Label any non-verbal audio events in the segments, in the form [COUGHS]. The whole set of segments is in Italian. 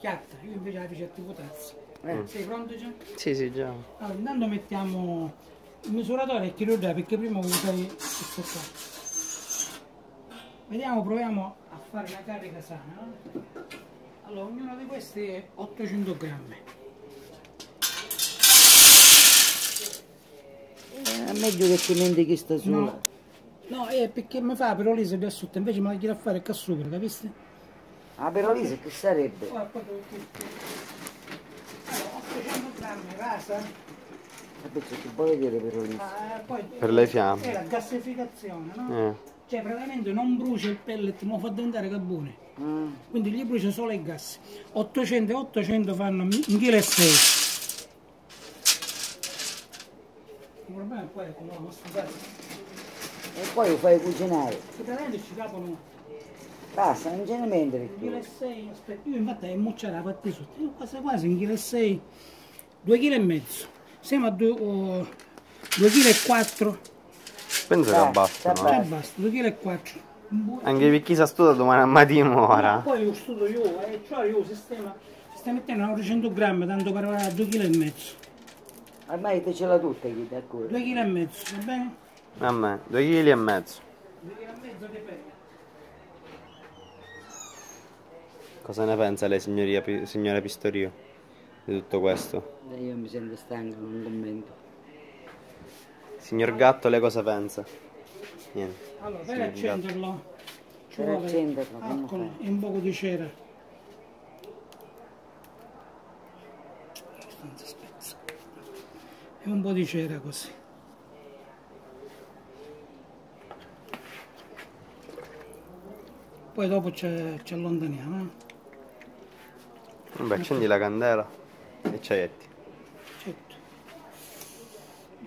chiatta, io invece la faccio a tipo tazza. Eh. Sei pronto già? Sì, sì, già. Allora, intanto mettiamo il misuratore e chilo già perché prima voglio usare questo qua. Vediamo, proviamo a fare una carica sana. no? Allora, ognuno di questi è 800 grammi. Eh, È meglio che ti dimentichi sta sola. No, no è perché mi fa però lì se da sotto, invece me la gira a fare qua sopra, capisci? Ah, però lì che sarebbe? Allora, 800 grammi rasa, Vabbè, vuole dire però lì? ma eh, poi Per le fiamme. è la gassificazione, no? Eh. Cioè praticamente non brucia il pellet, ma fa diventare carbone. Ah, Quindi gli brucia solo i gas. 800 e 800 fanno 1,6 Il problema è poi è come la nostra casa. E poi lo fai cucinare. Se praticamente ci capono Basta, non ce ne mentre più. 1,6 aspetta, io infatti è mozzata la parte sotto, io quasi quasi 1,6 2 kg e mezzo. Siamo a 2 kg. Penso che basta, no? Già Beh. basta, 2 kg e 4. Anche per chi sa studiare domani a mattino ora. Poi io studio io, e cioè io sistema, si sta mettendo 900 grammi, tanto per arrivare a 2 kg e mezzo. Ormai te ce l'ha tutta chi d'accordo. 2 kg e mezzo, va bene? A me, due kg e mezzo. 2 kg e mezzo di pelle. Cosa ne pensa lei, signoria, signora Pistorio, di tutto questo? Eh, Io mi sento stanco, non commento. Signor Gatto, lei cosa pensa? Niente. Allora, per Signor accenderlo ci Per vuole alcol e un poco di cera. E un po' di cera così. Poi dopo ci allontaniamo. eh. Vabbè, accendi la candela e ci aiuti. Certo.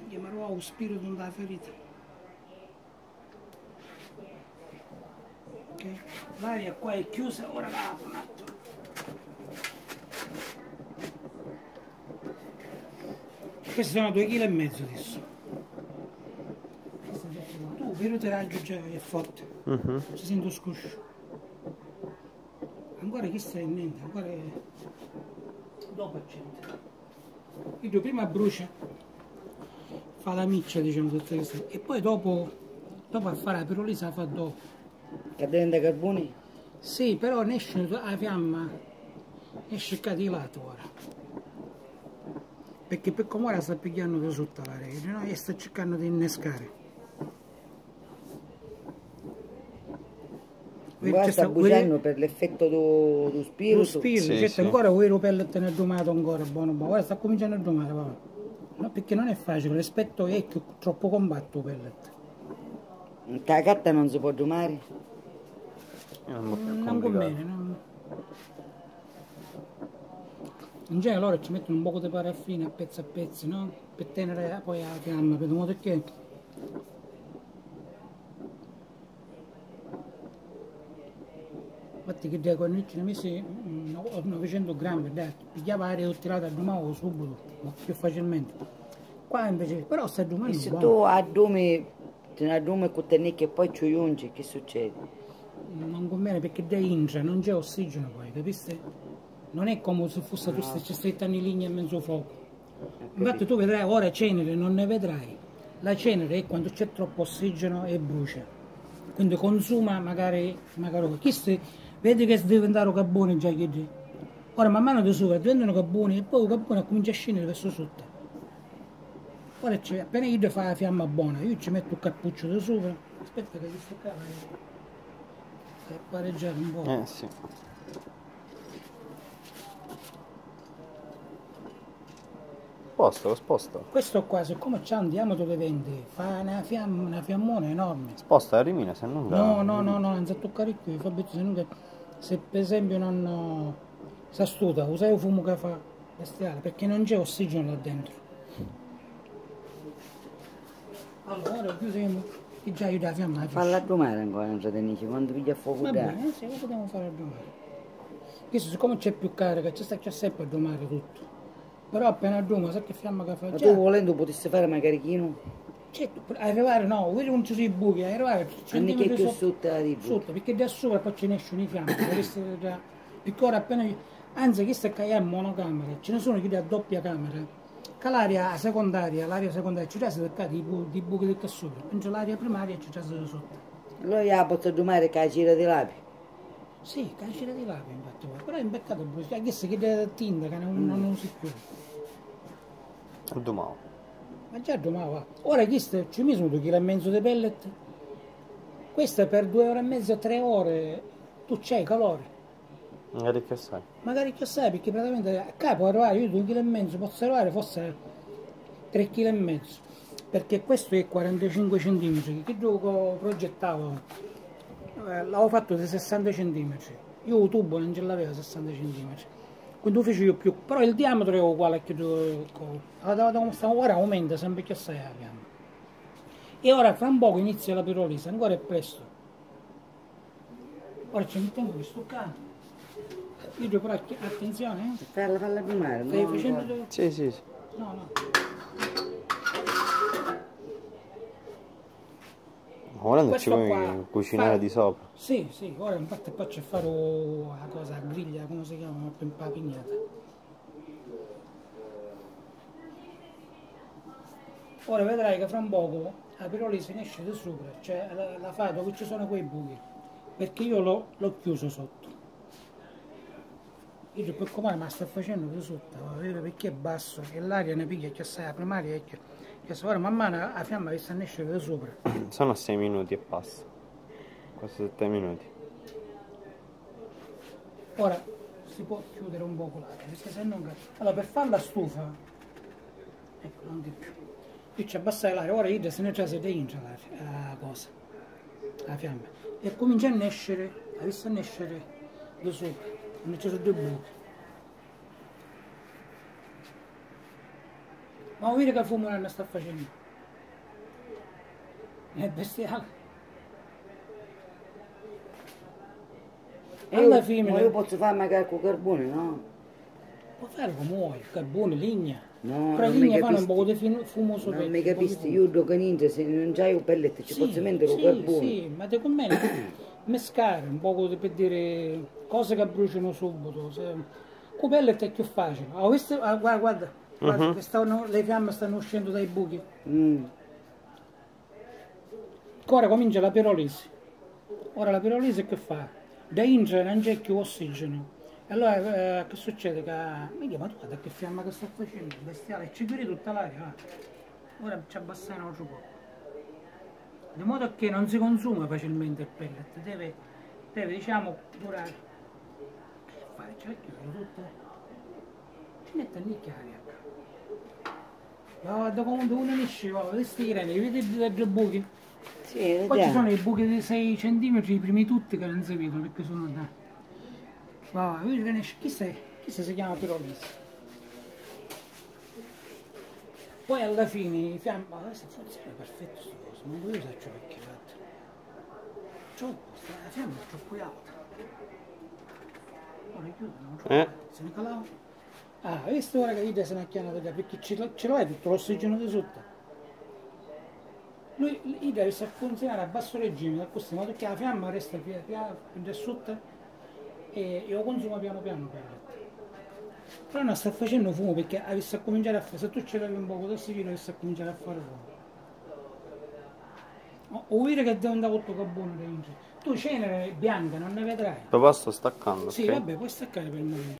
Chiamerò lo spirito della ferita. Ok? L'aria qua è chiusa, ora la apro un attimo. Questi sono due kg e mezzo adesso. Tu, però te raggio già è forte. Mhm. Si sente scuscio. Ancora chi sta in niente, ancora è... dopo accende. Quindi prima brucia, fa la miccia diciamo tutte queste e poi dopo, dopo a fare la pirolisa la fa dopo. Che diventa carboni? Sì, però ne esce la fiamma, esce qua di lato ora. Perché per come ora sta pigliando da sotto la rete, no? E sta cercando di innescare. Guarda, sta bruciando per l'effetto do, do Lo spirito. spirito, Sì, certo, sì. ancora quello pellet nel domato ancora, buono, buono. Ora sta cominciando a domare, va. No, perché non è facile, l'aspetto è che troppo combatto il pellet. La gatta non si può domare? Più Non complicato. conviene, no? In genere loro ci mettono un po' di paraffina a pezzi a pezzi, no? Per tenere poi la fiamma, per modo che... Infatti che dai ne messi mm, 900 grammi, dai, pigliava aria e tirata a domani subito, più facilmente. Qua invece, però sta domani se tu addumi, ne addumi con te e poi ci ungi, che succede? non conviene perché dai intra, non c'è ossigeno poi, capisci? Non è come se fosse tu stessi stretti in linea in mezzo fuoco. Infatti tu vedrai ora cenere, non ne vedrai. La cenere è quando c'è troppo ossigeno e brucia. Quindi consuma magari, magari questo vedi che deve diventare carbone già che dici. Ora man mano di sopra diventano carboni e poi il carbone comincia a scendere verso sotto. Ora c'è, appena io fa la fiamma buona, io ci metto il cappuccio di sopra. Aspetta che questo qua è pareggiato un po'. Eh sì. Sposta, lo sposta. Questo qua, siccome c'ha un diametro di 20, fa una, fiamma, una fiammona enorme. Sposta la rimina, se no... No, no, no, no, non si toccare qui, Fabrizio, se, non che- se per esempio non si astuta, usai il fumo che fa bestiale, perché non c'è ossigeno là dentro. Allora, ora chiudiamo, che già io la fiamma la Falla addumare ancora, non fratelli, quando piglia a fuoco Va bene, eh, sì, lo possiamo fare a domare. Questo siccome c'è più carica, c'è sta sempre a domare tutto. Però appena doma, sai che fiamma che fa? Ma tu volendo potessi fare magari chino? Per arrivare no, quelli non ci si buchi, arrivare Anche che centimetri più sotto, sotto la perché da sopra poi ce ne i fiamme, dovreste già- perché ora appena Anzi, questa è monocamera, ce ne sono chi a doppia camera. Che l'aria secondaria, l'aria secondaria ci resta di, bu di buchi del cassone, mentre l'aria primaria ci resta da sotto. Lui ha potuto domare che ha girato di labi. Sì, che di lapi infatti, però è un peccato se che è tinta che non, non usi più. Domavo. Ma già domava. Ora questo ci mi sono due chili e mezzo di pellet. Questa per due ore e mezza, tre ore, tu c'hai calore. Magari che sai. Magari che sai, perché praticamente a capo arrivare io due chili e mezzo, posso arrivare forse tre chili e mezzo. Perché questo è 45 cm, che gioco progettavo, eh, l'avevo fatto di 60 cm. Io tubo non ce l'avevo 60 cm. Quindi lo feci io più, però il diametro è uguale a che tu allora ora aumenta sempre che sei la pianta. E ora fra un poco inizia la pirolisi, ancora è presto. Ora ci mettiamo questo canto. Io devo però attenzione, eh? Falla, falla. Stai no? facendo tu? Sì, sì, sì. No, no. Volendo ci puoi qua cucinare fa- di sopra. Sì, sì, ora infatti poi c'è fare la cosa, la griglia, come si chiama, la pignata. Ora vedrai che fra un poco la pirolisi ne esce di sopra, cioè la, la fa dove ci sono quei buchi, perché io l'ho, chiuso sotto. Io dico, per com'è, ma sta facendo di sotto, a perché è basso, e l'aria ne piglia, che sai, la primaria è che, che se ora man mano la fiamma che sta esce di sopra. [CLEARS THROAT] Sono 6 minuti e passa. Quasi 7 minuti. Ora si può chiudere un poco l'aria, perché se no... Allora per fare la stufa, ecco, non di più, qui c'è abbassare l'aria, ora io se ne già si dentro la, la cosa, la fiamma, e comincia a nascere, ha visto nascere da sopra, non ci sono due buchi. Ma vuoi vedere che fumo non sta facendo? È bestiale. E Alla io, fine- ma io posso fare magari con carbone, no? Può fare come vuoi, carbone, legna. No, Però legna fanno un po' di fumo sopra. Non mi capisci, io do che niente, se non c'hai un pellet ci posso mettere un sì, carbone. sì, ma te conviene [COUGHS] mescare un po' di- per dire cose che bruciano subito. Se... Con pellet è più facile. Ah, questo- ah, guarda, guarda, guarda, che stanno- le fiamme stanno uscendo dai buchi. Mm. Ora comincia la pirolisi. Ora la pirolisi che fa? Da intra non c'è più ossigeno. E allora eh, che succede? Che, minchia, ma tu guarda che fiamma che sta facendo, bestiale, ci chiudi tutta l'aria. va. Ora ci abbassai un po'. Di modo che non si consuma facilmente il pellet, deve, deve diciamo durare. Che fare? Ce la chiudo tutta? Ci mette a nicchiare. Guarda come uno unisce, questi grani, vedi dai due buchi? Sì, Poi ci sono i buchi di 6 cm, i primi tutti che non si vedono perché sono da. Va, vedi che ne esce. Chi sei? Chi sei si chiama pirolisi? Poi alla fine i fiamma. Adesso funziona perfetto sto coso, non voglio usare ciò perché fatto. La fiamma è troppo alta. Ora chiudo, non c'ho Eh? se ne calava. Ah, visto ora che vedi se ne è chiamato perché ce lo, ce lo hai tutto l'ossigeno di sotto. Lui gli deve funzionare a basso regime, da questo modo che la fiamma resta più più sotto e io consumo piano piano per Però non sta facendo fumo perché avesse a cominciare a fare, se tu ce l'avevi un po' di ossigeno avesse a cominciare a fare fumo. O- vedi che devo andare tutto carbone. Tu cenere bianca non ne vedrai. Papà sto staccando, Sì, ok? vabbè, puoi staccare per il momento.